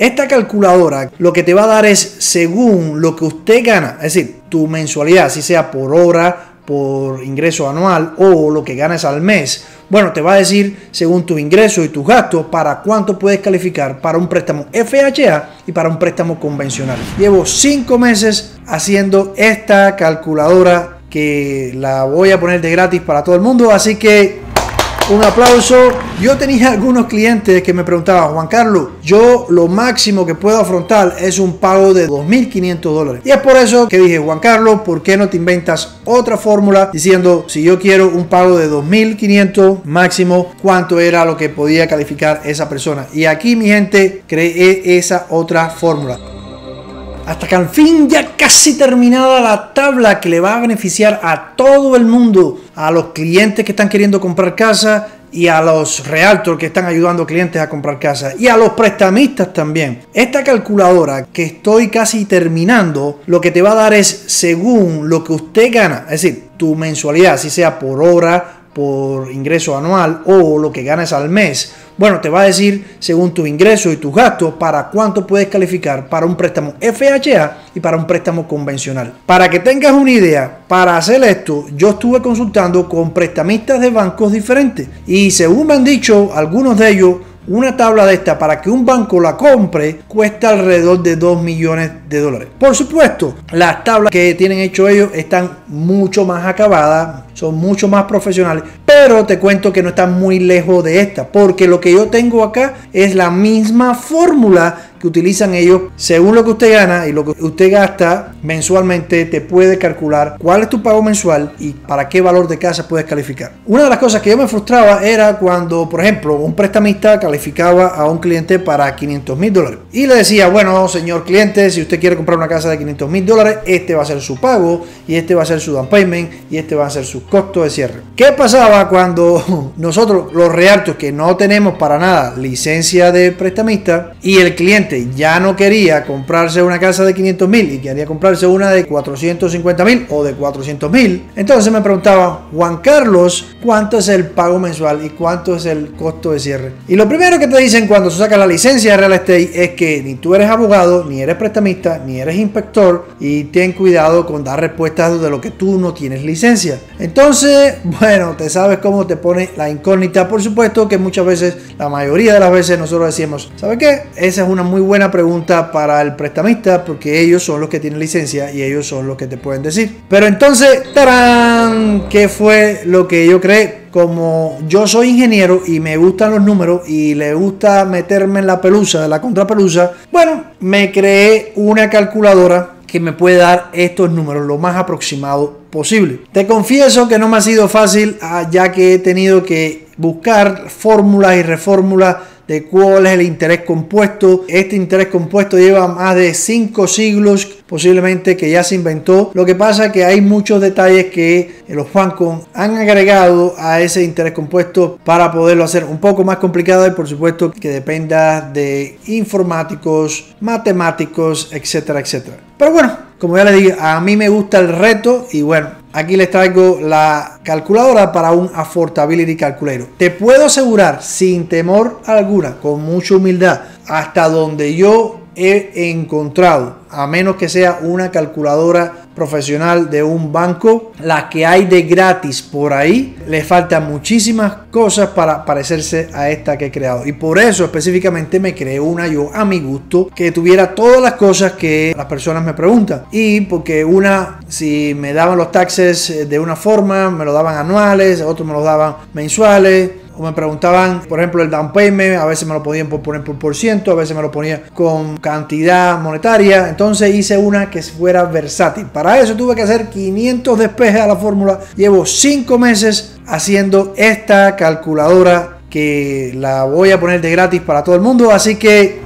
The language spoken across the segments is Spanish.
Esta calculadora lo que te va a dar es según lo que usted gana, es decir, tu mensualidad, si sea por hora, por ingreso anual o lo que ganas al mes. Bueno, te va a decir según tus ingresos y tus gastos para cuánto puedes calificar para un préstamo FHA y para un préstamo convencional. Llevo cinco meses haciendo esta calculadora que la voy a poner de gratis para todo el mundo, así que un aplauso. Yo tenía algunos clientes que me preguntaban, Juan Carlos, yo lo máximo que puedo afrontar es un pago de 2.500 dólares. Y es por eso que dije, Juan Carlos, ¿por qué no te inventas otra fórmula diciendo, si yo quiero un pago de 2.500 máximo, cuánto era lo que podía calificar esa persona? Y aquí mi gente creé esa otra fórmula hasta que al fin ya casi terminada la tabla que le va a beneficiar a todo el mundo, a los clientes que están queriendo comprar casa y a los realtors que están ayudando clientes a comprar casa y a los prestamistas también. Esta calculadora que estoy casi terminando, lo que te va a dar es según lo que usted gana, es decir, tu mensualidad, si sea por hora, por ingreso anual o lo que ganas al mes. Bueno, te va a decir según tus ingresos y tus gastos para cuánto puedes calificar para un préstamo FHA y para un préstamo convencional. Para que tengas una idea, para hacer esto, yo estuve consultando con prestamistas de bancos diferentes y según me han dicho algunos de ellos, una tabla de esta para que un banco la compre cuesta alrededor de 2 millones de dólares. Por supuesto, las tablas que tienen hecho ellos están mucho más acabadas, son mucho más profesionales, pero te cuento que no están muy lejos de esta, porque lo que yo tengo acá es la misma fórmula que utilizan ellos según lo que usted gana y lo que usted gasta mensualmente te puede calcular cuál es tu pago mensual y para qué valor de casa puedes calificar. Una de las cosas que yo me frustraba era cuando, por ejemplo, un prestamista calificaba a un cliente para 500 mil dólares y le decía, bueno, señor cliente, si usted quiere comprar una casa de 500 mil dólares, este va a ser su pago y este va a ser su down payment y este va a ser su costo de cierre. ¿Qué pasaba cuando nosotros, los realtos que no tenemos para nada licencia de prestamista y el cliente ya no quería comprarse una casa de 500 mil y quería comprarse una de 450 mil o de 400 mil, entonces me preguntaba, Juan Carlos, ¿cuánto es el pago mensual y cuánto es el costo de cierre? Y lo primero que te dicen cuando sacas la licencia de real estate es que ni tú eres abogado, ni eres prestamista, ni eres inspector y ten cuidado con dar respuestas de lo que tú no tienes licencia. Entonces, bueno, te sabes cómo te pone la incógnita. Por supuesto que muchas veces, la mayoría de las veces nosotros decimos, ¿sabe qué? Esa es una muy buena pregunta para el prestamista porque ellos son los que tienen licencia y ellos son los que te pueden decir. Pero entonces, ¡tarán! ¿Qué fue lo que yo creé? Como yo soy ingeniero y me gustan los números y le gusta meterme en la pelusa, la contrapelusa, bueno, me creé una calculadora que me puede dar estos números lo más aproximado posible. Te confieso que no me ha sido fácil ah, ya que he tenido que buscar fórmulas y reformulas de cuál es el interés compuesto. Este interés compuesto lleva más de 5 siglos posiblemente que ya se inventó. Lo que pasa es que hay muchos detalles que los bancos han agregado a ese interés compuesto para poderlo hacer un poco más complicado y por supuesto que dependa de informáticos, matemáticos, etcétera, etcétera. Pero bueno, como ya les dije, a mí me gusta el reto y bueno, Aquí les traigo la calculadora para un Affordability Calculator. Te puedo asegurar sin temor alguna, con mucha humildad, hasta donde yo he encontrado, a menos que sea una calculadora profesional de un banco, la que hay de gratis por ahí, le faltan muchísimas cosas para parecerse a esta que he creado. Y por eso específicamente me creé una yo a mi gusto que tuviera todas las cosas que las personas me preguntan. Y porque una, si me daban los taxes de una forma, me lo daban anuales, otros me lo daban mensuales o me preguntaban, por ejemplo, el down payment, a veces me lo podían poner por por ciento, a veces me lo ponía con cantidad monetaria. Entonces hice una que fuera versátil. Para eso tuve que hacer 500 despejes a la fórmula. Llevo 5 meses haciendo esta calculadora que la voy a poner de gratis para todo el mundo. Así que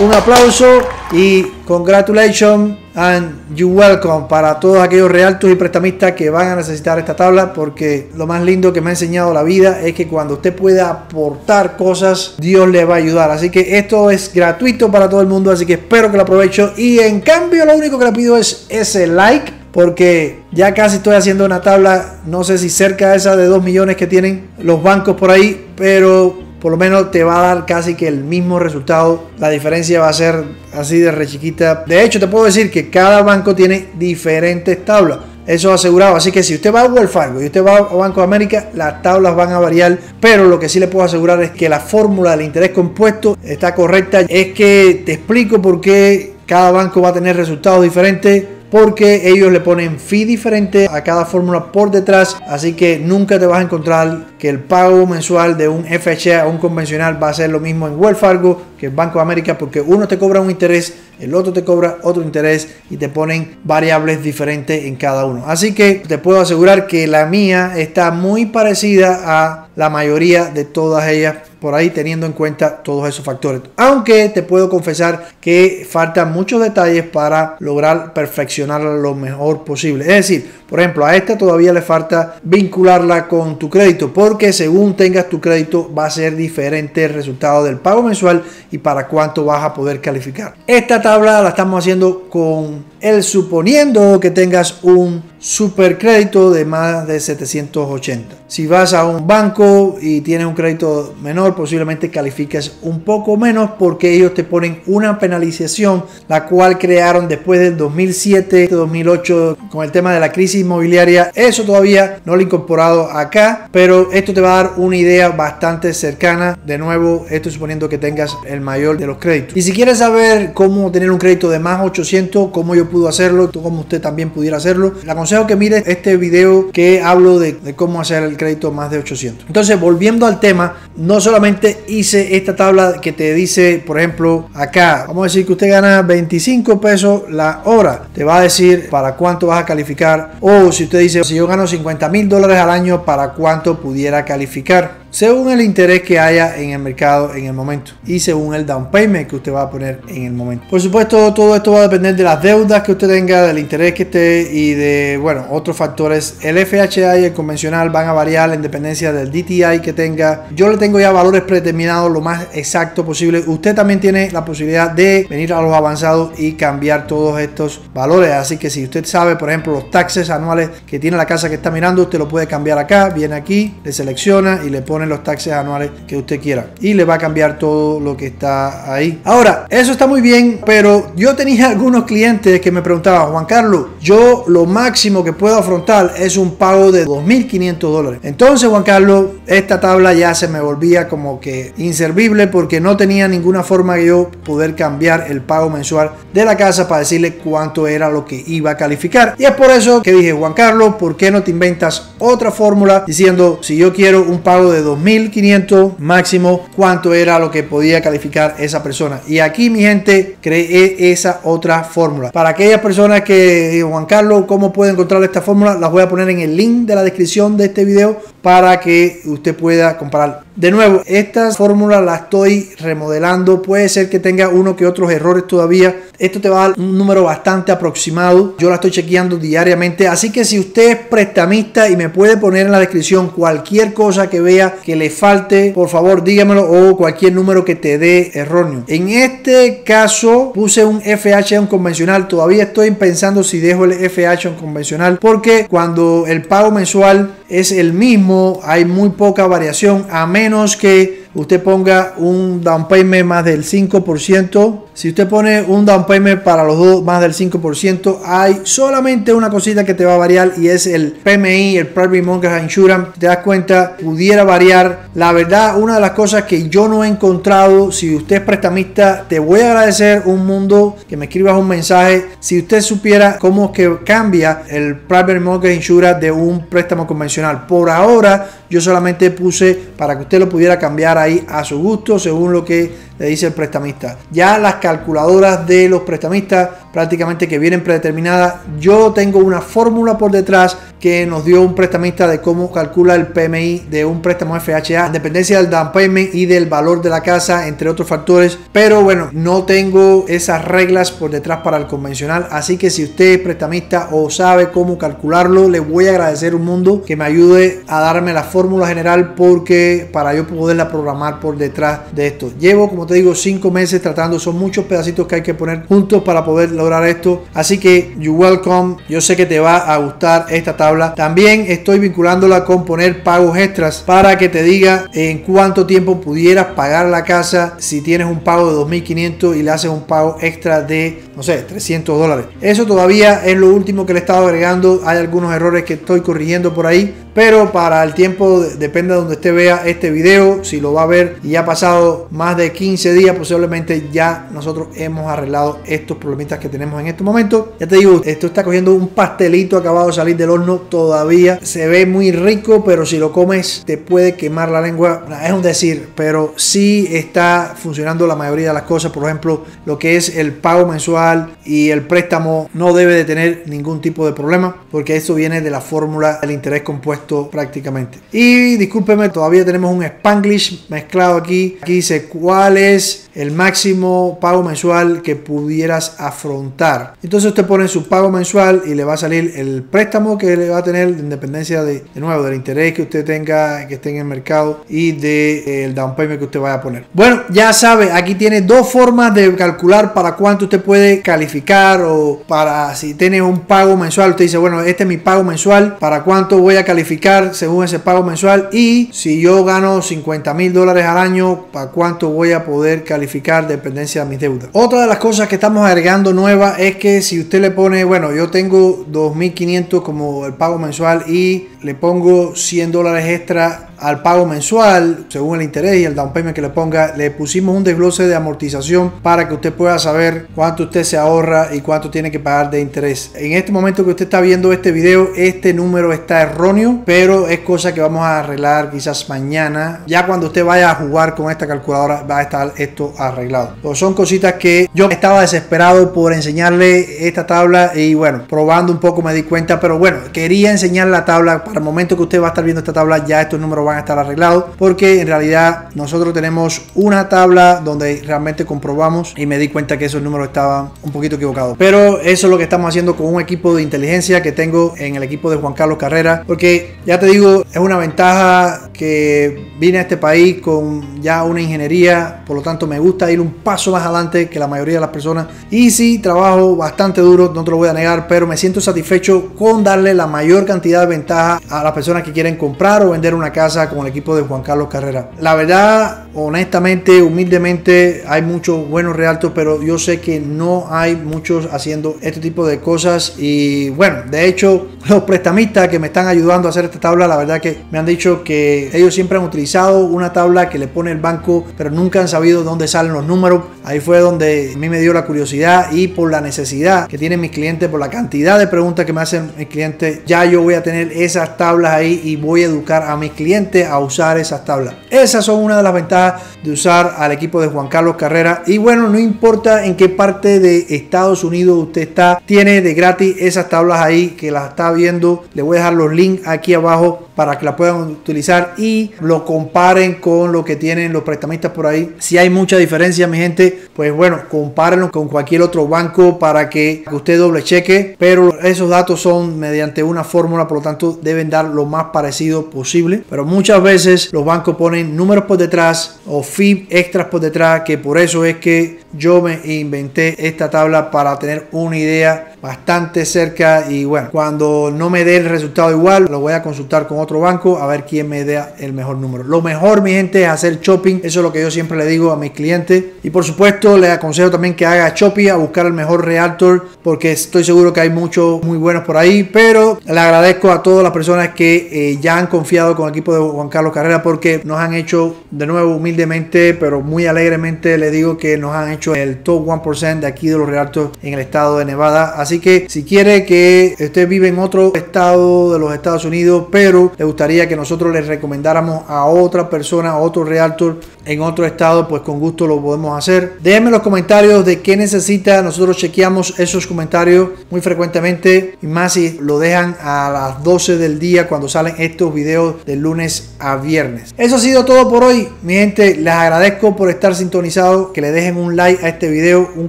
un aplauso y congratulations and you welcome para todos aquellos realtos y prestamistas que van a necesitar esta tabla porque lo más lindo que me ha enseñado la vida es que cuando usted pueda aportar cosas Dios le va a ayudar. Así que esto es gratuito para todo el mundo así que espero que lo aprovecho. Y en cambio lo único que le pido es ese like porque ya casi estoy haciendo una tabla no sé si cerca de esa de 2 millones que tienen los bancos por ahí pero por lo menos te va a dar casi que el mismo resultado. La diferencia va a ser así de re chiquita. De hecho, te puedo decir que cada banco tiene diferentes tablas. Eso asegurado. Así que si usted va a Wells Fargo y usted va a Banco de América, las tablas van a variar. Pero lo que sí le puedo asegurar es que la fórmula del interés compuesto está correcta. Es que te explico por qué cada banco va a tener resultados diferentes porque ellos le ponen fee diferente a cada fórmula por detrás, así que nunca te vas a encontrar que el pago mensual de un FHA a un convencional va a ser lo mismo en Wells Fargo que en Banco de América porque uno te cobra un interés, el otro te cobra otro interés y te ponen variables diferentes en cada uno. Así que te puedo asegurar que la mía está muy parecida a la mayoría de todas ellas por ahí teniendo en cuenta todos esos factores. Aunque te puedo confesar que faltan muchos detalles para lograr perfeccionarla lo mejor posible. Es decir, por ejemplo, a esta todavía le falta vincularla con tu crédito porque según tengas tu crédito va a ser diferente el resultado del pago mensual y para cuánto vas a poder calificar. Esta tabla la estamos haciendo con el suponiendo que tengas un supercrédito de más de 780. Si vas a un banco y tienes un crédito menor, posiblemente califiques un poco menos porque ellos te ponen una penalización, la cual crearon después del 2007, 2008 con el tema de la crisis inmobiliaria. Eso todavía no lo he incorporado acá, pero esto te va a dar una idea bastante cercana. De nuevo, esto suponiendo que tengas el mayor de los créditos. Y si quieres saber cómo tener un crédito de más 800, cómo yo pudo hacerlo, como usted también pudiera hacerlo, le aconsejo que mire este video que hablo de cómo hacer el crédito más de 800. Entonces, volviendo al tema, no solamente hice esta tabla que te dice, por ejemplo, acá, vamos a decir que usted gana 25 pesos la hora, te va a decir para cuánto vas a calificar, o si usted dice, si yo gano 50 mil dólares al año, para cuánto pudiera calificar según el interés que haya en el mercado en el momento y según el down payment que usted va a poner en el momento. Por supuesto, todo esto va a depender de las deudas que usted tenga, del interés que esté y de, bueno, otros factores. El FHA y el convencional van a variar en dependencia del DTI que tenga. Yo le tengo ya valores predeterminados lo más exacto posible. Usted también tiene la posibilidad de venir a los avanzados y cambiar todos estos valores. Así que si usted sabe, por ejemplo, los taxes anuales que tiene la casa que está mirando, usted lo puede cambiar acá, viene aquí, le selecciona y le pone los taxes anuales que usted quiera y le va a cambiar todo lo que está ahí. Ahora, eso está muy bien, pero yo tenía algunos clientes que me preguntaban, Juan Carlos, yo lo máximo que puedo afrontar es un pago de 2.500 dólares. Entonces, Juan Carlos, esta tabla ya se me volvía como que inservible porque no tenía ninguna forma de yo poder cambiar el pago mensual de la casa para decirle cuánto era lo que iba a calificar. Y es por eso que dije, Juan Carlos, ¿por qué no te inventas otra fórmula diciendo si yo quiero un pago de 2.500 máximo, cuánto era lo que podía calificar esa persona. Y aquí mi gente creé esa otra fórmula. Para aquellas personas que Juan Carlos, ¿cómo puede encontrar esta fórmula? Las voy a poner en el link de la descripción de este video para que usted pueda comparar. De nuevo, esta fórmula la estoy remodelando. Puede ser que tenga uno que otros errores todavía. Esto te va a dar un número bastante aproximado. Yo la estoy chequeando diariamente. Así que si usted es prestamista y me puede poner en la descripción cualquier cosa que vea que le falte, por favor dígamelo o cualquier número que te dé erróneo. En este caso puse un FH un convencional. Todavía estoy pensando si dejo el FH en convencional porque cuando el pago mensual es el mismo, hay muy poca variación a menos que usted ponga un down payment más del 5%. Si usted pone un down payment para los dos más del 5%, hay solamente una cosita que te va a variar y es el PMI, el Private Mortgage Insurance. Te das cuenta, pudiera variar. La verdad, una de las cosas que yo no he encontrado, si usted es prestamista, te voy a agradecer un mundo que me escribas un mensaje. Si usted supiera cómo que cambia el Private Mortgage Insurance de un préstamo convencional. Por ahora, yo solamente puse para que usted lo pudiera cambiar ahí a su gusto según lo que le dice el prestamista. Ya las calculadoras de los prestamistas prácticamente que vienen predeterminadas. Yo tengo una fórmula por detrás que nos dio un prestamista de cómo calcula el PMI de un préstamo FHA en dependencia del down payment y del valor de la casa, entre otros factores. Pero bueno, no tengo esas reglas por detrás para el convencional. Así que si usted es prestamista o sabe cómo calcularlo, le voy a agradecer un mundo que me ayude a darme la fórmula general porque para yo poderla programar por detrás de esto. Llevo como te digo, cinco meses tratando. Son muchos pedacitos que hay que poner juntos para poder lograr esto. Así que, you welcome. Yo sé que te va a gustar esta tabla. También estoy vinculándola con poner pagos extras para que te diga en cuánto tiempo pudieras pagar la casa si tienes un pago de 2.500 y le haces un pago extra de, no sé, 300 dólares. Eso todavía es lo último que le he estado agregando. Hay algunos errores que estoy corrigiendo por ahí. Pero para el tiempo, depende de donde usted vea este video, si lo va a ver y ha pasado más de 15 días, posiblemente ya nosotros hemos arreglado estos problemitas que tenemos en este momento. Ya te digo, esto está cogiendo un pastelito acabado de salir del horno todavía. Se ve muy rico, pero si lo comes te puede quemar la lengua. Es un decir, pero sí está funcionando la mayoría de las cosas. Por ejemplo, lo que es el pago mensual y el préstamo no debe de tener ningún tipo de problema porque eso viene de la fórmula del interés compuesto prácticamente. Y discúlpeme, todavía tenemos un Spanglish mezclado aquí. Aquí dice cuál es el máximo pago mensual que pudieras afrontar. Entonces usted pone su pago mensual y le va a salir el préstamo que le va a tener de independencia de, de nuevo del interés que usted tenga, que esté en el mercado y del de, eh, down payment que usted vaya a poner. Bueno, ya sabe, aquí tiene dos formas de calcular para cuánto usted puede calificar o para si tiene un pago mensual. Usted dice, bueno, este es mi pago mensual, para cuánto voy a calificar según ese pago mensual y si yo gano 50 mil dólares al año, para cuánto voy a poder calificar dependencia de mis deudas. Otra de las cosas que estamos agregando nueva es que si usted le pone, bueno, yo tengo 2.500 como el pago mensual y le pongo 100 dólares extra al pago mensual, según el interés y el down payment que le ponga, le pusimos un desglose de amortización para que usted pueda saber cuánto usted se ahorra y cuánto tiene que pagar de interés. En este momento que usted está viendo este video, este número está erróneo, pero es cosa que vamos a arreglar quizás mañana. Ya cuando usted vaya a jugar con esta calculadora, va a estar esto arreglado. son cositas que yo estaba desesperado por enseñarle esta tabla y bueno, probando un poco me di cuenta, pero bueno, quería enseñar la tabla para el momento que usted va a estar viendo esta tabla, ya estos números van a estar arreglados porque en realidad nosotros tenemos una tabla donde realmente comprobamos y me di cuenta que esos números estaban un poquito equivocados. Pero eso es lo que estamos haciendo con un equipo de inteligencia que tengo en el equipo de Juan Carlos Carrera, porque ya te digo, es una ventaja que vine a este país con ya una ingeniería, por lo tanto me gusta ir un paso más adelante que la mayoría de las personas. Y sí, trabajo bastante duro, no te lo voy a negar, pero me siento satisfecho con darle la mayor cantidad de ventaja a las personas que quieren comprar o vender una casa con el equipo de Juan Carlos Carrera. La verdad, honestamente, humildemente, hay muchos buenos realtos, pero yo sé que no hay muchos haciendo este tipo de cosas. Y bueno, de hecho, los prestamistas que me están ayudando a hacer esta tabla, la verdad que me han dicho que ellos siempre han utilizado una tabla que le pone el banco, pero nunca han sabido dónde salen los números. Ahí fue donde a mí me dio la curiosidad y por la necesidad que tienen mis clientes, por la cantidad de preguntas que me hacen mis clientes, ya yo voy a tener esas tablas ahí y voy a educar a mis clientes a usar esas tablas. Esas son una de las ventajas de usar al equipo de Juan Carlos Carrera. Y bueno, no importa en qué parte de Estados Unidos usted está, tiene de gratis esas tablas ahí que las está viendo. Le voy a dejar los links aquí abajo para que la puedan utilizar y lo comparen con lo que tienen los prestamistas por ahí. Si hay mucha diferencia, mi gente, pues bueno, compárenlo con cualquier otro banco para que usted doble cheque. Pero esos datos son mediante una fórmula, por lo tanto deben dar lo más parecido posible. Pero muchas veces los bancos ponen números por detrás o fee extras por detrás, que por eso es que yo me inventé esta tabla para tener una idea bastante cerca y bueno, cuando no me dé el resultado igual, lo voy a consultar con otro banco a ver quién me dé el mejor número. Lo mejor, mi gente, es hacer shopping. Eso es lo que yo siempre le digo a mis clientes. Y por supuesto, le aconsejo también que haga shopping a buscar el mejor realtor porque estoy seguro que hay muchos muy buenos por ahí. Pero le agradezco a todas las personas que eh, ya han confiado con el equipo de Juan Carlos Carrera porque nos han hecho, de nuevo, humildemente, pero muy alegremente, le digo que nos han hecho el top 1% de aquí de los realtors en el estado de Nevada. Así que si quiere que usted vive en otro estado de los Estados Unidos, pero le gustaría que nosotros le recomendáramos a otra persona, a otro realtor en otro estado, pues con gusto lo podemos hacer. Déjenme los comentarios de qué necesita. Nosotros chequeamos esos comentarios muy frecuentemente y más si lo dejan a las 12 del día cuando salen estos videos de lunes a viernes. Eso ha sido todo por hoy, mi gente. Les agradezco por estar sintonizados, que le dejen un like a este video, un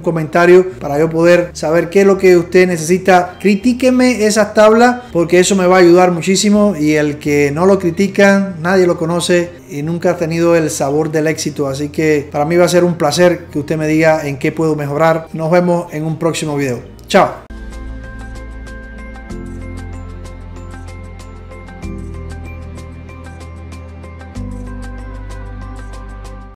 comentario para yo poder saber qué es lo que usted necesita. Critíqueme esas tablas porque eso me va a ayudar muchísimo y el que no lo critican, nadie lo conoce y nunca ha tenido el sabor del éxito. Así que para mí va a ser un placer que usted me diga en qué puedo mejorar. Nos vemos en un próximo video. Chao.